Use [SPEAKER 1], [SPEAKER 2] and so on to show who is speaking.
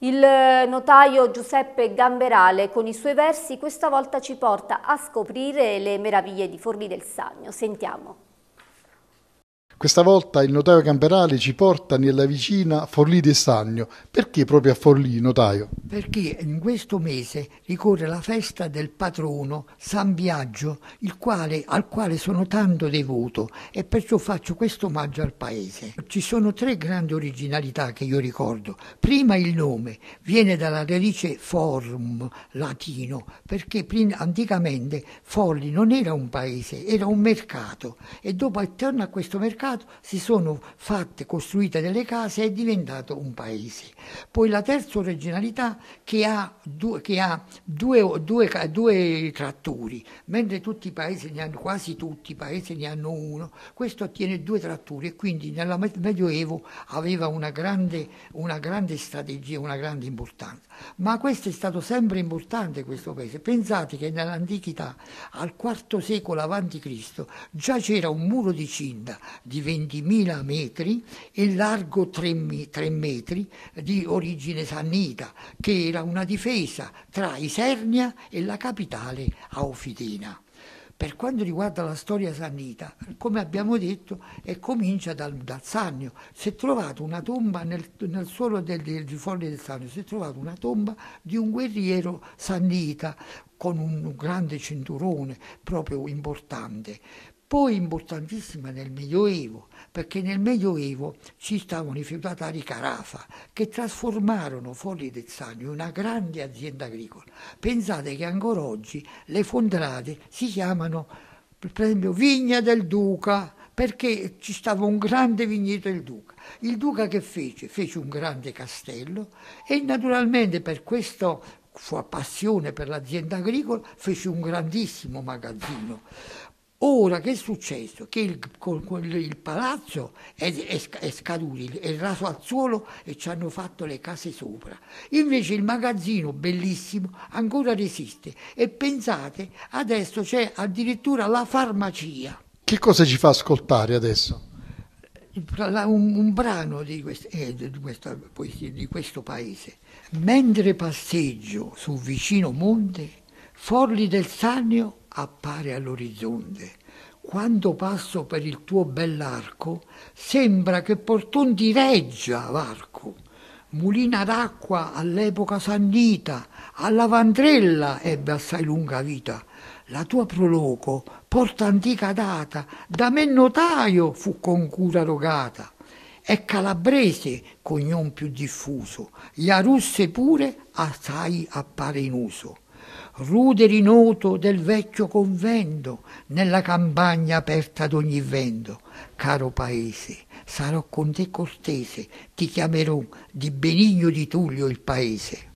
[SPEAKER 1] Il notaio Giuseppe Gamberale con i suoi versi questa volta ci porta a scoprire le meraviglie di Forlì del Sagno. Sentiamo.
[SPEAKER 2] Questa volta il notaio Camperali ci porta nella vicina Forlì di Stagno. Perché proprio a Forlì, notaio?
[SPEAKER 3] Perché in questo mese ricorre la festa del patrono San Biagio, quale, al quale sono tanto devoto e perciò faccio questo omaggio al paese. Ci sono tre grandi originalità che io ricordo. Prima il nome, viene dalla radice forum latino, perché anticamente Forlì non era un paese, era un mercato e dopo attorno a questo mercato mercato si sono fatte, costruite delle case e è diventato un paese. Poi la terza originalità che ha, due, che ha due, due, due, trattori, mentre tutti i paesi ne hanno, quasi tutti i paesi ne hanno uno, questo ottiene due trattori e quindi nel Medioevo aveva una grande, una grande strategia, una grande importanza. Ma questo è stato sempre importante questo paese. Pensate che nell'antichità, al IV secolo a.C., già c'era un muro di cinta di di 20.000 metri e largo 3, 3 metri di origine sannita, che era una difesa tra Isernia e la capitale Aufidena. Per quanto riguarda la storia sannita, come abbiamo detto, comincia dal, dal Sannio. Si è trovata una tomba nel, nel suolo del, del, del Folle del Sannio, si è trovata una tomba di un guerriero sannita con un grande cinturone proprio importante. Poi importantissima nel Medioevo, perché nel Medioevo ci stavano i feudatari Carafa che trasformarono Folli del Sagno in una grande azienda agricola. Pensate che ancora oggi le fondrate si chiamano, per esempio, Vigna del Duca, perché ci stava un grande vigneto del Duca. Il Duca che fece? Fece un grande castello e naturalmente per questo sua passione per l'azienda agricola fece un grandissimo magazzino. Ora che è successo? Che il, il palazzo è, è, è, scaduto, è raso al suolo e ci hanno fatto le case sopra. Invece il magazzino, bellissimo, ancora resiste. E pensate, adesso c'è addirittura la farmacia.
[SPEAKER 2] Che cosa ci fa ascoltare adesso?
[SPEAKER 3] Un, un brano di, quest, eh, di, questa di questo paese. Mentre passeggio sul vicino monte, Forli del Sannio appare all'orizzonte. Quando passo per il tuo bell'arco, sembra che porton di reggia varco. Mulina d'acqua all'epoca sannita, alla vandrella ebbe assai lunga vita. La tua proloco, porta antica data, da me notaio fu con cura rogata. È calabrese, cognon più diffuso, Iarusse pure assai appare in uso ruderi noto del vecchio convento, nella campagna aperta ad ogni vento. Caro paese, sarò con te cortese, ti chiamerò di Benigno di Tullio il paese.